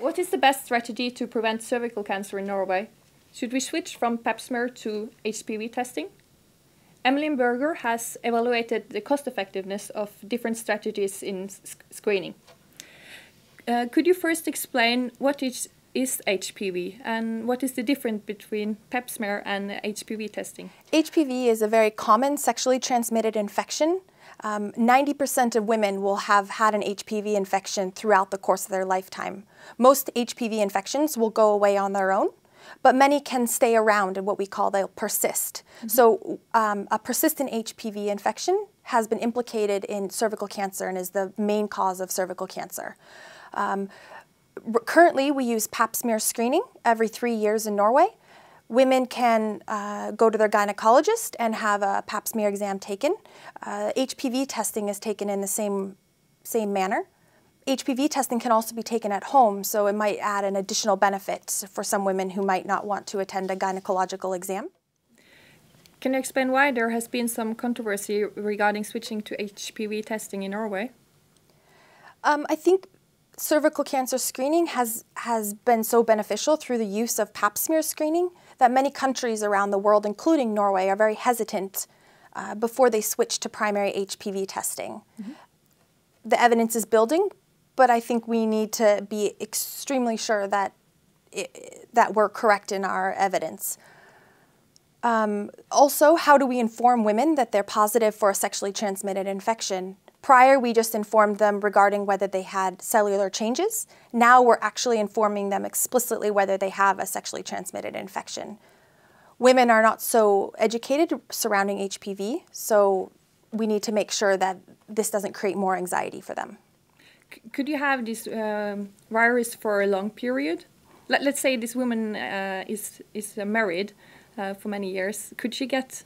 What is the best strategy to prevent cervical cancer in Norway? Should we switch from pap smear to HPV testing? Emily Burger has evaluated the cost effectiveness of different strategies in screening. Uh, could you first explain what is, is HPV and what is the difference between pap smear and HPV testing? HPV is a very common sexually transmitted infection. 90% um, of women will have had an HPV infection throughout the course of their lifetime. Most HPV infections will go away on their own but many can stay around and what we call they'll persist. Mm -hmm. So um, a persistent HPV infection has been implicated in cervical cancer and is the main cause of cervical cancer. Um, currently, we use pap smear screening every three years in Norway. Women can uh, go to their gynecologist and have a pap smear exam taken. Uh, HPV testing is taken in the same, same manner. HPV testing can also be taken at home, so it might add an additional benefit for some women who might not want to attend a gynecological exam. Can you explain why there has been some controversy regarding switching to HPV testing in Norway? Um, I think cervical cancer screening has, has been so beneficial through the use of pap smear screening that many countries around the world, including Norway, are very hesitant uh, before they switch to primary HPV testing. Mm -hmm. The evidence is building, but I think we need to be extremely sure that it, that we're correct in our evidence. Um, also, how do we inform women that they're positive for a sexually transmitted infection? Prior, we just informed them regarding whether they had cellular changes. Now we're actually informing them explicitly whether they have a sexually transmitted infection. Women are not so educated surrounding HPV, so we need to make sure that this doesn't create more anxiety for them could you have this um, virus for a long period? Let, us say this woman uh, is is uh, married uh, for many years. Could she get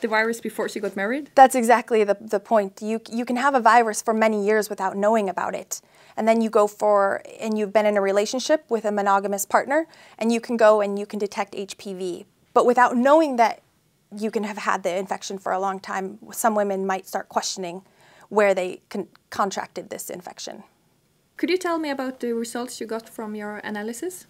the virus before she got married? That's exactly the, the point. You, you can have a virus for many years without knowing about it. And then you go for, and you've been in a relationship with a monogamous partner, and you can go and you can detect HPV. But without knowing that you can have had the infection for a long time, some women might start questioning where they con contracted this infection. Could you tell me about the results you got from your analysis?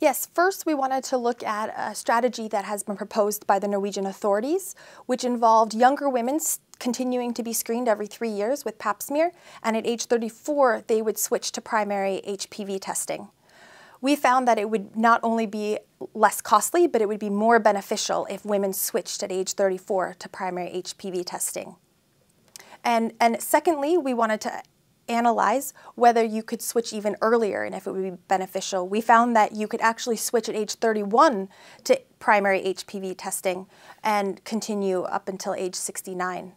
Yes, first we wanted to look at a strategy that has been proposed by the Norwegian authorities, which involved younger women continuing to be screened every three years with pap smear, and at age 34 they would switch to primary HPV testing. We found that it would not only be less costly, but it would be more beneficial if women switched at age 34 to primary HPV testing. And, and secondly, we wanted to analyze whether you could switch even earlier and if it would be beneficial. We found that you could actually switch at age 31 to primary HPV testing and continue up until age 69.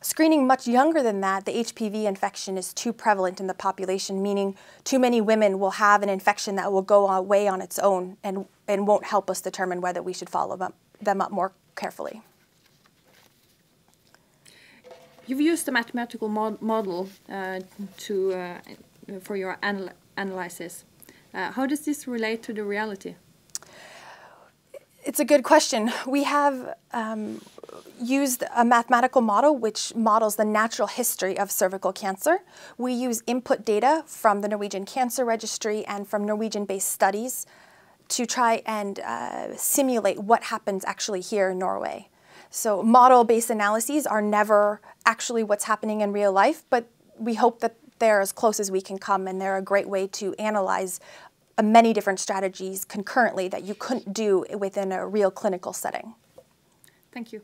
Screening much younger than that, the HPV infection is too prevalent in the population, meaning too many women will have an infection that will go away on its own and, and won't help us determine whether we should follow them, them up more carefully. You've used a mathematical mod model uh, to uh, for your anal analysis. Uh, how does this relate to the reality? It's a good question. We have um, used a mathematical model which models the natural history of cervical cancer. We use input data from the Norwegian Cancer Registry and from Norwegian-based studies to try and uh, simulate what happens actually here in Norway. So model-based analyses are never actually what's happening in real life, but we hope that they're as close as we can come and they're a great way to analyze uh, many different strategies concurrently that you couldn't do within a real clinical setting. Thank you.